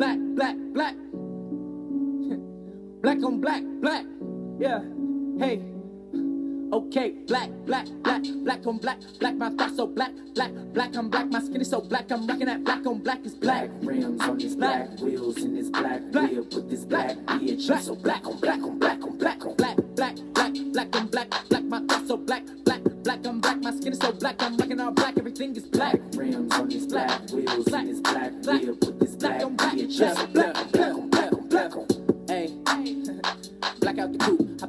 black, black, black. black on black, black. Yeah, hey. Okay, black, black, black, black on black, black, my thoughts so black, black, black, I'm black, my skin is so black, I'm rocking that black on black, it's black. black rims on this black, black wheels in this black, black wheel, put this black, black, bitch, black, so black on black on black on black on black, black, black, black on black black, black, black, I'm black, my skin is so black, I'm rocking all black, everything is black. rims on this black, wheels in this black, black, this black, on black, bitch. yeah, So black on black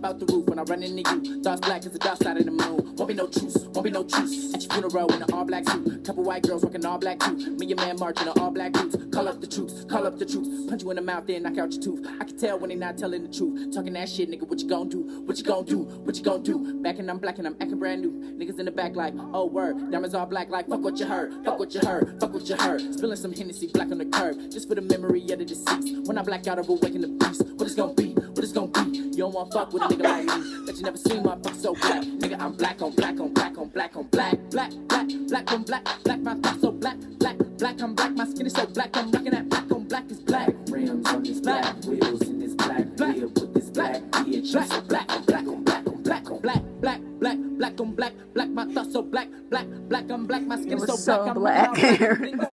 hop out the roof when I run into you. Thoughts black as the dark side of the moon. Won't be no truce, won't be no truce. At your funeral in an all black suit. Couple white girls walking all black too. Me and man marching in all black boots. Call up the troops, call up the troops. Punch you in the mouth, then knock out your tooth. I can tell when they not telling the truth. Talking that shit, nigga, what you gon' do? What you gon' do? What you gon' do? Back and I'm black and I'm acting brand new. Niggas in the back like, oh word. Diamonds all black like, fuck what you heard. Fuck what you heard. Fuck what you heard. Spilling some Hennessy black on the curb. Just for the memory of the deceased. When I black out, I will awaken the beast. What it's gonna be? What it's gonna be? You don't wanna fuck with nigga like me. That you never seen my fuck so black. Nigga, I'm black on black on black on black on black. Black, black, black on black. Black, my thoughts so black. Black, black, I'm black. My skin is so black. I'm rocking that black on black is black. rims on this black, wheels in this black, Black. with this black, bitch. Black. Black on black on black on black on. Black, black, black, black on black. Black, my thoughts so black. Black, black, I'm black. My skin It is so was black. so I'm black. rocking all black.